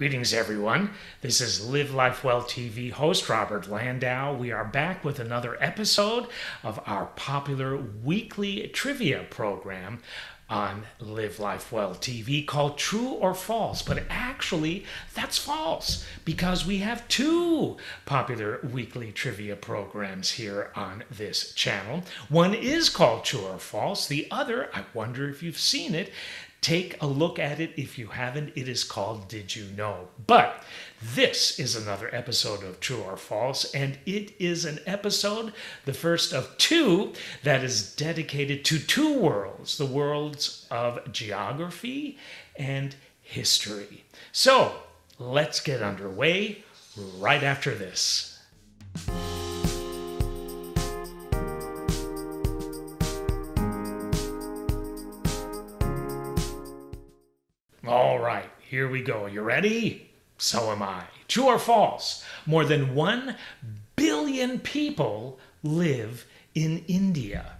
Greetings, everyone. This is Live Life Well TV host Robert Landau. We are back with another episode of our popular weekly trivia program on Live Life Well TV called True or False. But actually, that's false because we have two popular weekly trivia programs here on this channel. One is called True or False, the other, I wonder if you've seen it, Take a look at it if you haven't. It is called Did You Know? But this is another episode of True or False, and it is an episode, the first of two, that is dedicated to two worlds the worlds of geography and history. So let's get underway right after this. Here we go. You ready? So am I. True or false? More than 1 billion people live in India.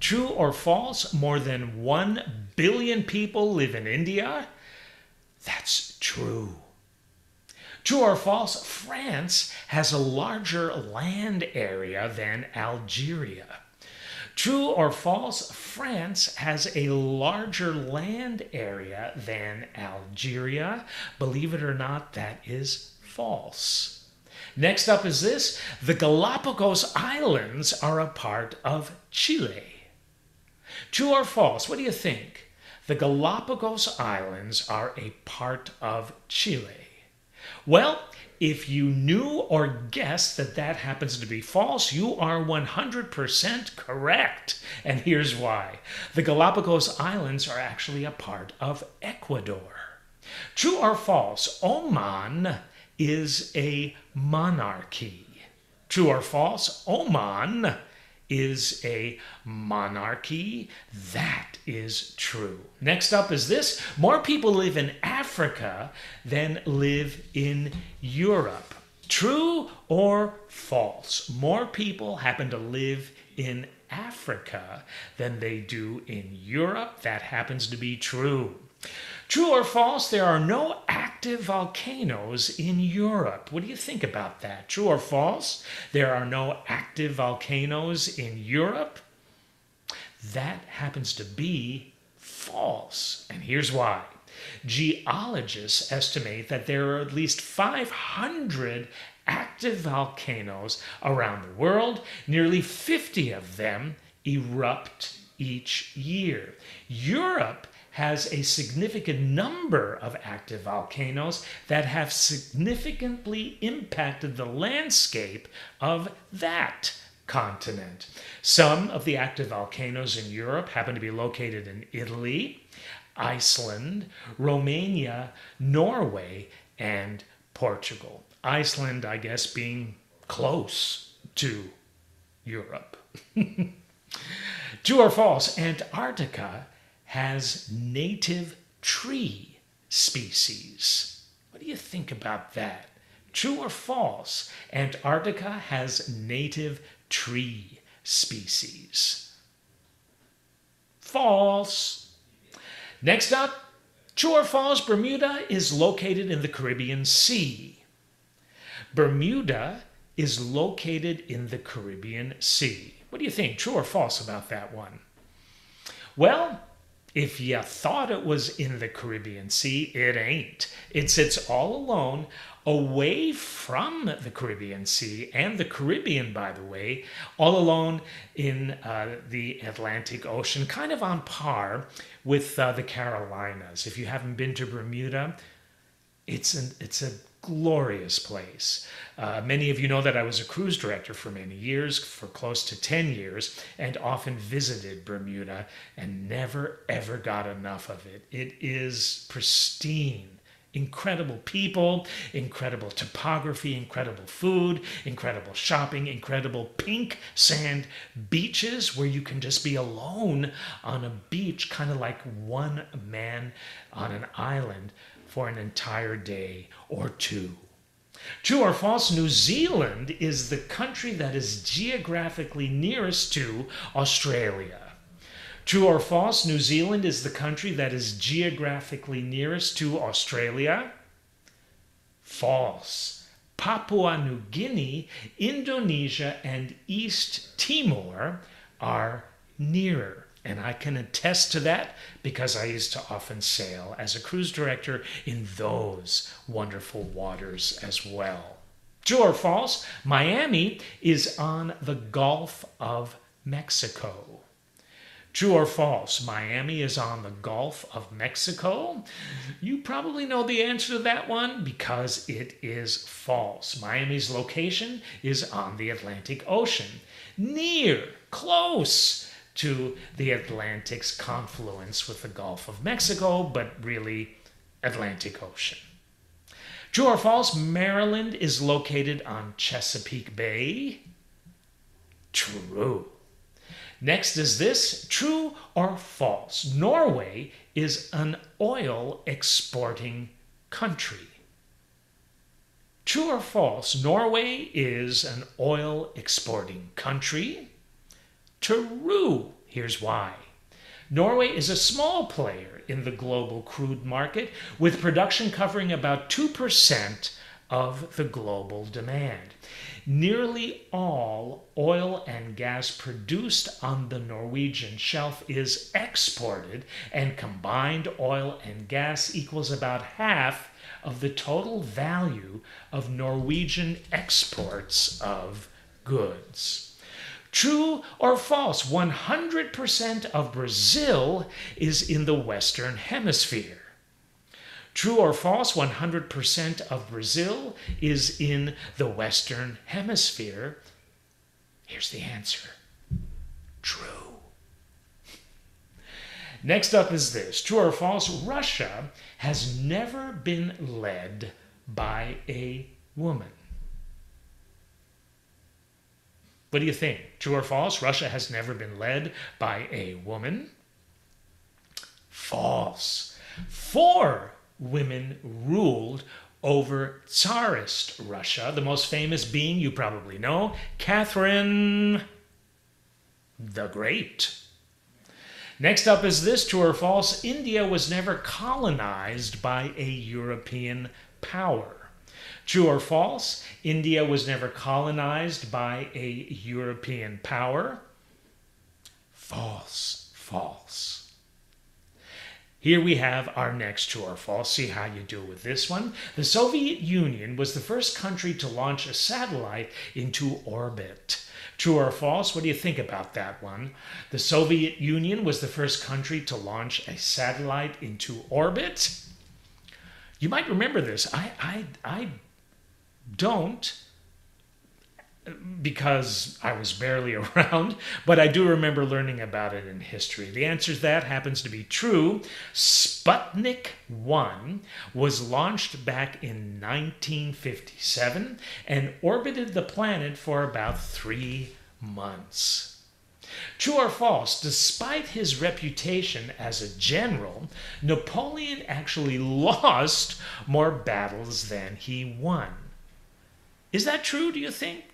True or false? More than 1 billion people live in India? That's true. True or false? France has a larger land area than Algeria. True or false, France has a larger land area than Algeria. Believe it or not, that is false. Next up is this the Galapagos Islands are a part of Chile. True or false? What do you think? The Galapagos Islands are a part of Chile. Well, if you knew or guessed that that happens to be false, you are 100% correct. And here's why the Galapagos Islands are actually a part of Ecuador. True or false, Oman is a monarchy. True or false, Oman is a monarchy. That is true. Next up is this more people live in Africa than live in Europe. True or false? More people happen to live in Africa than they do in Europe. That happens to be true. True or false, there are no active volcanoes in Europe. What do you think about that? True or false, there are no active volcanoes in Europe? That happens to be false. And here's why. Geologists estimate that there are at least 500 active volcanoes around the world. Nearly 50 of them erupt each year. Europe has a significant number of active volcanoes that have significantly impacted the landscape of that continent. Some of the active volcanoes in Europe happen to be located in Italy, Iceland, Romania, Norway, and Portugal. Iceland, I guess, being close to Europe. True or false, Antarctica has native tree species. What do you think about that? True or false? Antarctica has native tree species. False. Next up, true or false, Bermuda is located in the Caribbean Sea. Bermuda is located in the Caribbean Sea. What do you think? True or false about that one? Well, if you thought it was in the Caribbean Sea, it ain't. It sits all alone away from the Caribbean Sea and the Caribbean, by the way, all alone in uh, the Atlantic Ocean, kind of on par with uh, the Carolinas. If you haven't been to Bermuda, it's an it's a glorious place. Uh, many of you know that I was a cruise director for many years, for close to 10 years, and often visited Bermuda and never ever got enough of it. It is pristine. Incredible people, incredible topography, incredible food, incredible shopping, incredible pink sand beaches where you can just be alone on a beach, kind of like one man on an island for an entire day or two. True or false, New Zealand is the country that is geographically nearest to Australia. True or false, New Zealand is the country that is geographically nearest to Australia. False. Papua New Guinea, Indonesia, and East Timor are nearer. And I can attest to that because I used to often sail as a cruise director in those wonderful waters as well. True or false? Miami is on the Gulf of Mexico. True or false? Miami is on the Gulf of Mexico? You probably know the answer to that one because it is false. Miami's location is on the Atlantic Ocean, near, close to the Atlantic's confluence with the Gulf of Mexico, but really Atlantic Ocean. True or false? Maryland is located on Chesapeake Bay. True. Next is this true or false? Norway is an oil exporting country. True or false? Norway is an oil exporting country. True. Here's why. Norway is a small player in the global crude market, with production covering about 2% of the global demand. Nearly all oil and gas produced on the Norwegian shelf is exported, and combined oil and gas equals about half of the total value of Norwegian exports of goods. True or false? 100% of Brazil is in the Western Hemisphere. True or false, 100% of Brazil is in the Western Hemisphere. Here's the answer true. Next up is this true or false, Russia has never been led by a woman. What do you think? True or false? Russia has never been led by a woman. False. Four women ruled over Tsarist Russia, the most famous being, you probably know, Catherine the Great. Next up is this true or false? India was never colonized by a European power. True or false? India was never colonized by a European power. False, false. Here we have our next true or false. See how you do with this one. The Soviet Union was the first country to launch a satellite into orbit. True or false? What do you think about that one? The Soviet Union was the first country to launch a satellite into orbit. You might remember this. I, I, I don't because I was barely around, but I do remember learning about it in history. The answer to that happens to be true. Sputnik 1 was launched back in 1957 and orbited the planet for about three months. True or false, despite his reputation as a general, Napoleon actually lost more battles than he won. Is that true, do you think?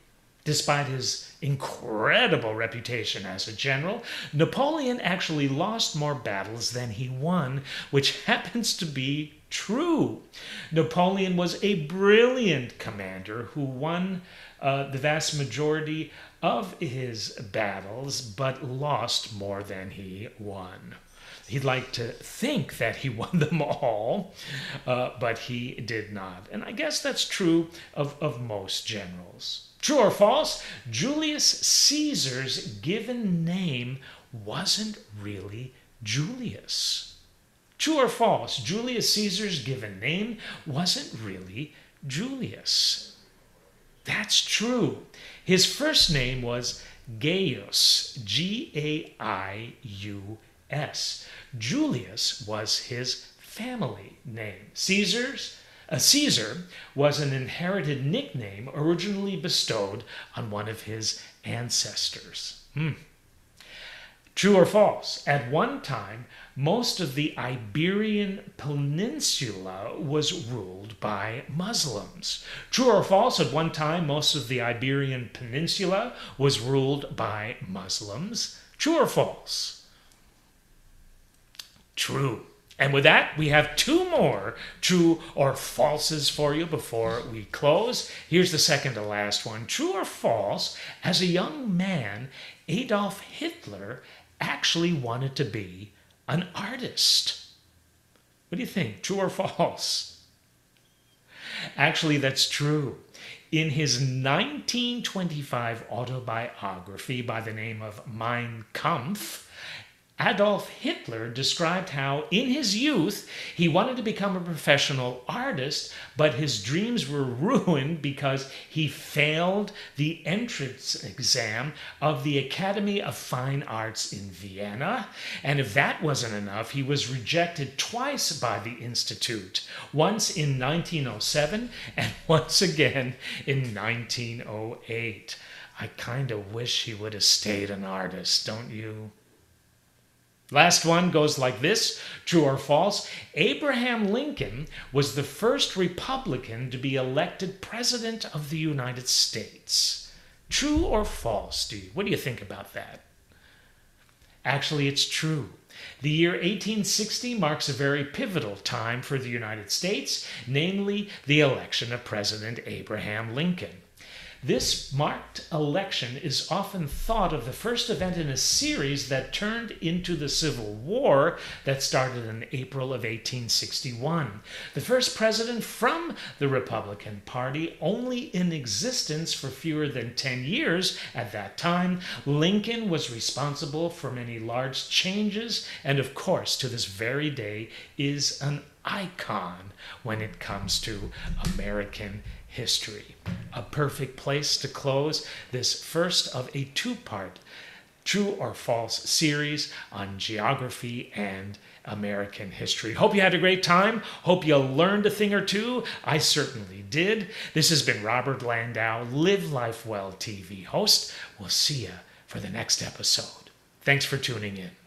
Despite his incredible reputation as a general, Napoleon actually lost more battles than he won, which happens to be true. Napoleon was a brilliant commander who won uh, the vast majority of his battles, but lost more than he won. He'd like to think that he won them all, uh, but he did not. And I guess that's true of, of most generals. True or false? Julius Caesar's given name wasn't really Julius. True or false? Julius Caesar's given name wasn't really Julius. That's true. His first name was Gaius, G A I U S. Julius was his family name. Caesar's a Caesar was an inherited nickname originally bestowed on one of his ancestors. Hmm. True or false? At one time, most of the Iberian Peninsula was ruled by Muslims. True or false? At one time, most of the Iberian Peninsula was ruled by Muslims. True or false? True. And with that, we have two more true or falses for you before we close. Here's the second to last one True or false, as a young man, Adolf Hitler actually wanted to be an artist. What do you think? True or false? Actually, that's true. In his 1925 autobiography by the name of Mein Kampf, Adolf Hitler described how, in his youth, he wanted to become a professional artist, but his dreams were ruined because he failed the entrance exam of the Academy of Fine Arts in Vienna. And if that wasn't enough, he was rejected twice by the Institute once in 1907 and once again in 1908. I kind of wish he would have stayed an artist, don't you? Last one goes like this true or false? Abraham Lincoln was the first Republican to be elected President of the United States. True or false, do you? What do you think about that? Actually, it's true. The year 1860 marks a very pivotal time for the United States, namely the election of President Abraham Lincoln. This marked election is often thought of the first event in a series that turned into the Civil War that started in April of 1861. The first president from the Republican Party, only in existence for fewer than 10 years at that time, Lincoln was responsible for many large changes and, of course, to this very day, is an icon when it comes to American history. A perfect place to close this first of a two part true or false series on geography and American history. Hope you had a great time. Hope you learned a thing or two. I certainly did. This has been Robert Landau, Live Life Well TV host. We'll see you for the next episode. Thanks for tuning in.